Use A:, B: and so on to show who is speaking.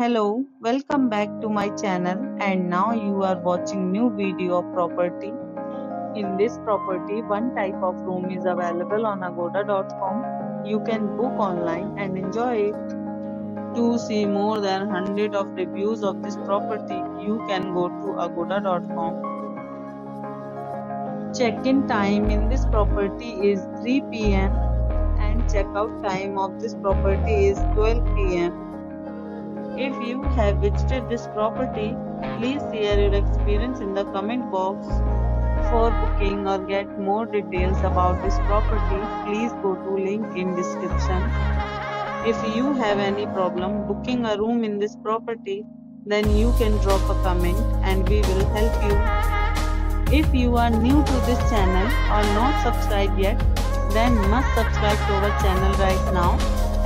A: Hello, welcome back to my channel and now you are watching new video of property. In this property, one type of room is available on agoda.com. You can book online and enjoy it. To see more than 100 of reviews of this property, you can go to agoda.com. Check-in time in this property is 3 pm and checkout time of this property is 12 pm. If you have visited this property, please share your experience in the comment box. For booking or get more details about this property, please go to link in description. If you have any problem booking a room in this property, then you can drop a comment and we will help you. If you are new to this channel or not subscribed yet, then must subscribe to our channel right now